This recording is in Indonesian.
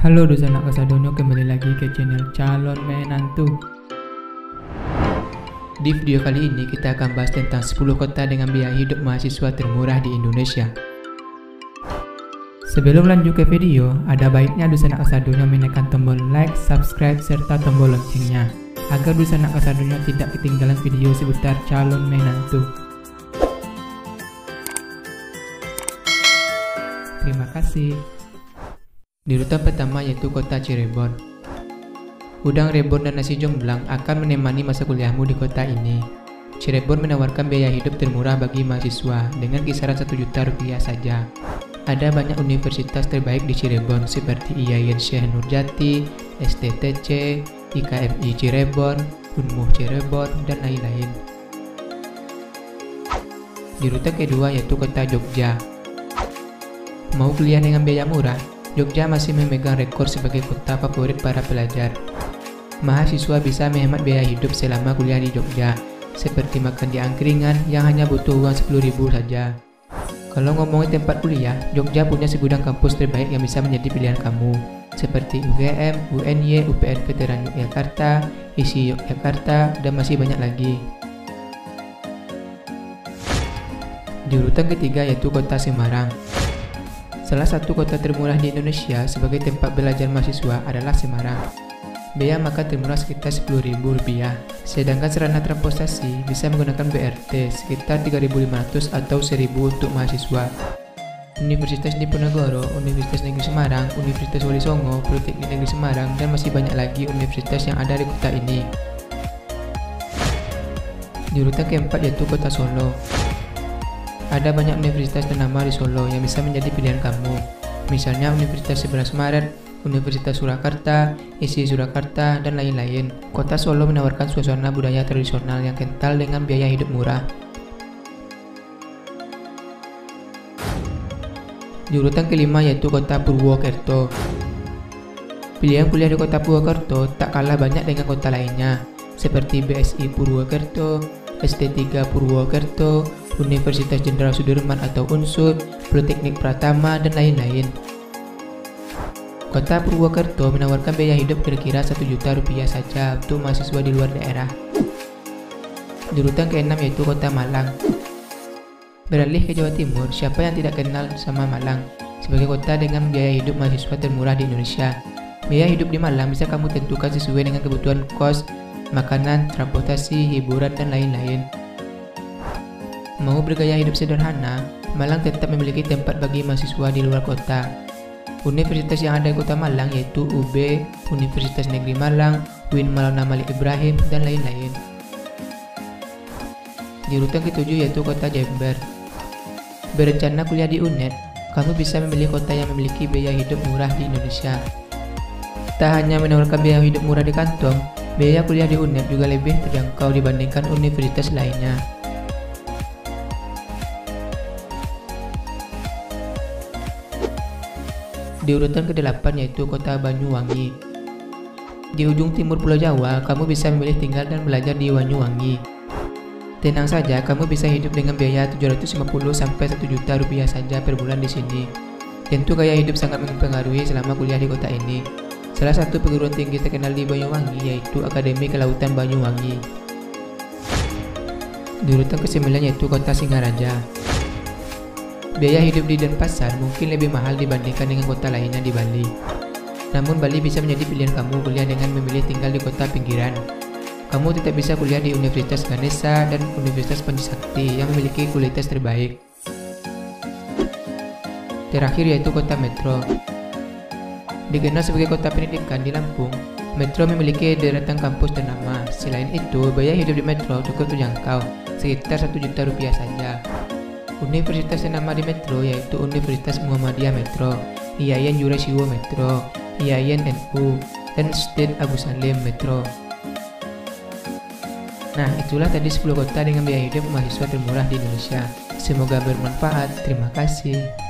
Halo dosa anak Kasadonyo. Kembali lagi ke channel calon menantu. Di video kali ini kita akan bahas tentang 10 kota dengan biaya hidup mahasiswa termurah di Indonesia. Sebelum lanjut ke video, ada baiknya dosa anak Kasadonyo menekan tombol like, subscribe, serta tombol loncengnya agar dosa anak Kasadonyo tidak ketinggalan video seputar calon menantu. Terima kasih. Di rutan pertama yaitu kota Cirebon. Udang rebon dan nasi jomblang akan menemani masa kuliahmu di kota ini. Cirebon menawarkan biaya hidup termurah bagi mahasiswa dengan kisaran 1 juta rupiah saja. Ada banyak universitas terbaik di Cirebon seperti IAIN Syekh Nurjati, STTC, IKMI Cirebon, Unmuh Cirebon, dan lain-lain. Di rutan kedua yaitu kota Jogja. Mau kuliah dengan biaya murah? Jogja masih memegang rekor sebagai kota favorit para pelajar. Mahasiswa bisa menghemat biaya hidup selama kuliah di Jogja, seperti makan di angkringan yang hanya butuh uang 10.000 saja. Kalau ngomongin tempat kuliah, Jogja punya segudang kampus terbaik yang bisa menjadi pilihan kamu, seperti UGM, UNY, UPN Veteran Yogyakarta, ISI Yogyakarta, dan masih banyak lagi. Di urutan ketiga yaitu kota Semarang. Salah satu kota termurah di Indonesia sebagai tempat belajar mahasiswa adalah Semarang. Biaya makan termurah sekitar Rp10.000, sedangkan sarana transportasi bisa menggunakan BRT sekitar 3.500 atau 1.000 untuk mahasiswa. Universitas Diponegoro, Universitas Negeri Semarang, Universitas Wali Songo, Politeknik Negeri Semarang, dan masih banyak lagi universitas yang ada di kota ini. Di urutan keempat yaitu kota Solo. Ada banyak universitas ternama di Solo yang bisa menjadi pilihan kamu. Misalnya Universitas 11 Maret, Universitas Surakarta, ISI Surakarta, dan lain-lain. Kota Solo menawarkan suasana budaya tradisional yang kental dengan biaya hidup murah. Di urutan kelima yaitu kota Purwokerto. Pilihan kuliah di kota Purwokerto tak kalah banyak dengan kota lainnya, seperti BSI Purwokerto, ST3 Purwokerto, Universitas Jenderal Sudirman atau UNSUD, Politeknik Pratama, dan lain-lain. Kota Purwokerto menawarkan biaya hidup kira-kira 1 juta rupiah saja untuk mahasiswa di luar daerah. Di urutan ke-6 yaitu kota Malang. Beralih ke Jawa Timur, siapa yang tidak kenal sama Malang sebagai kota dengan biaya hidup mahasiswa termurah di Indonesia. Biaya hidup di Malang bisa kamu tentukan sesuai dengan kebutuhan kos, makanan, transportasi, hiburan, dan lain-lain. Mau bergaya hidup sederhana, Malang tetap memiliki tempat bagi mahasiswa di luar kota. Universitas yang ada di kota Malang yaitu UB, Universitas Negeri Malang, UIN Maulana Malik Ibrahim, dan lain-lain. Di urutan ketujuh yaitu kota Jember. Berencana kuliah di UNED, kamu bisa memilih kota yang memiliki biaya hidup murah di Indonesia. Tak hanya menawarkan biaya hidup murah di kantong, biaya kuliah di UNED juga lebih terjangkau dibandingkan universitas lainnya. Di urutan ke-8 yaitu kota Banyuwangi. Di ujung timur Pulau Jawa, kamu bisa memilih tinggal dan belajar di Banyuwangi. Tenang saja, kamu bisa hidup dengan biaya 750 sampai 1 juta rupiah saja per bulan di sini. Tentu gaya hidup sangat mempengaruhi selama kuliah di kota ini. Salah satu perguruan tinggi terkenal di Banyuwangi yaitu Akademi Kelautan Banyuwangi. Di urutan ke-9 yaitu kota Singaraja. Biaya hidup di Denpasar mungkin lebih mahal dibandingkan dengan kota lainnya di Bali. Namun Bali bisa menjadi pilihan kamu kuliah dengan memilih tinggal di kota pinggiran. Kamu tetap bisa kuliah di Universitas Ganesha dan Universitas Panjasakti yang memiliki kualitas terbaik. Terakhir yaitu kota Metro. Dikenal sebagai kota pendidikan di Lampung, Metro memiliki deretan kampus ternama. Selain itu, biaya hidup di Metro cukup terjangkau, sekitar 1 juta rupiah saja. Universitas yang di Metro yaitu Universitas Muhammadiyah Metro, IAIN Jurasiwo Metro, IAIN NU, dan State Abu Salim Metro. Nah, itulah tadi 10 kota dengan biaya hidup mahasiswa termurah di Indonesia. Semoga bermanfaat. Terima kasih.